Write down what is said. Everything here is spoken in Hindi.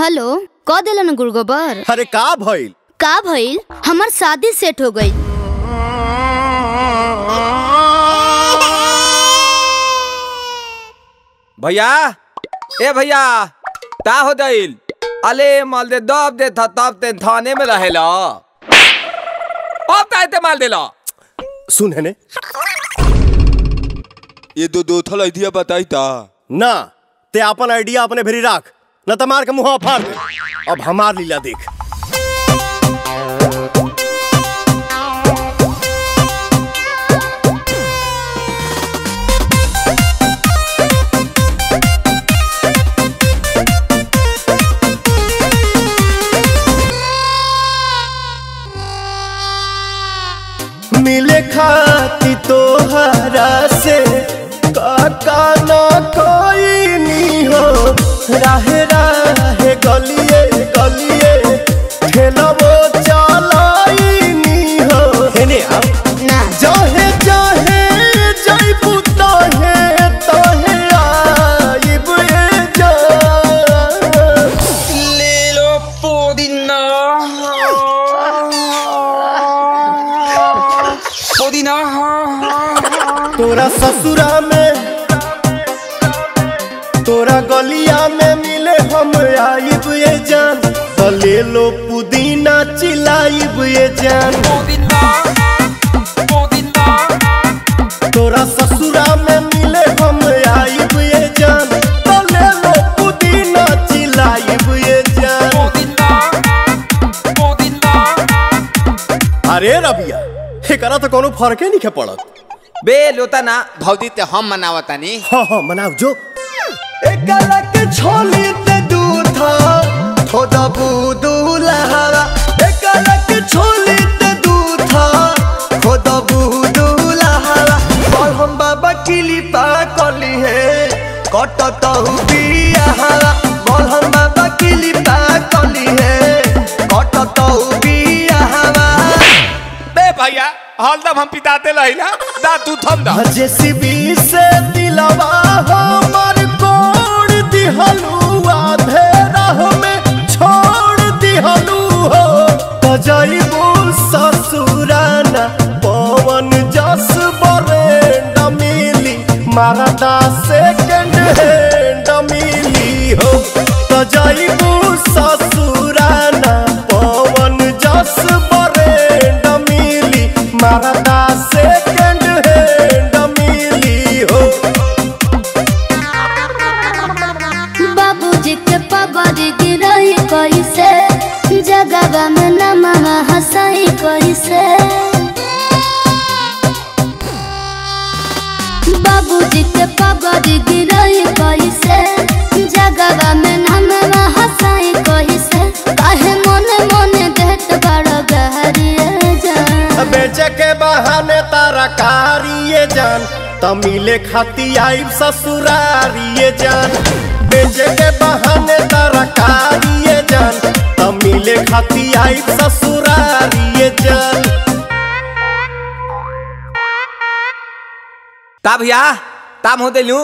हेलो क दिलन गुड़गोबर अरे का भइल? का भइल? हमार शादी सेट हो गई। भैया ए भैया ता हो दिल अले माल दे दब दे था तब ते थाने में रहेला अब ताते माल देला सुन है ने? ये दो दो थल आइडिया बताई ता। ना ते अपन आइडिया अपने भेरी राख। न त मार के मुँह फाड़ दे। अब हमार लीला देख। मिले खाती तोहरा से, काका ना कोई नी हो। राहे पुदीना पुदीना तोरा ससुरा में तोरा गलिया में मिले हम आइब ये जान तो ले लो पुदीना चिलाइब ये जान पुदीना पुदीना तोरा ससुरा में अरे रबिया एकरा तो कोनो फर्के नहीं के पड़त। बे लोता ना भौजी ते हम मनावतानी। हाँ हाँ मनाओ जो। एक के छोली ते दूधा थोड़ा बूदू लहरा एक के छोली ते दूधा थोड़ा बूदू लहरा और हम बाबा किली पा कली है कटत बिया हलदम हम पिताते लहिला दा तू थम दा। जेसीबी से दिलवा हमर कोड़ दिहलुआ धेरा में छोड़ दिहलु हो। बजाइबू ससुराना, पवन जस बरेंड मिली मारदा सेकंड हैंड मिली हो। बजाइबू ससुराना मारदा सेकंड हैंड मिली हो। बाबूजी के पगड़ी गिरही कैसे जगवा में नमवा हंसाई कैसे तमिले खाती आई ससुरारिए जान। बेचे के बहाने तारा कारिए जान। तमिले खाती आई ससुरारिए जान। ता भैया ताम हो दिलू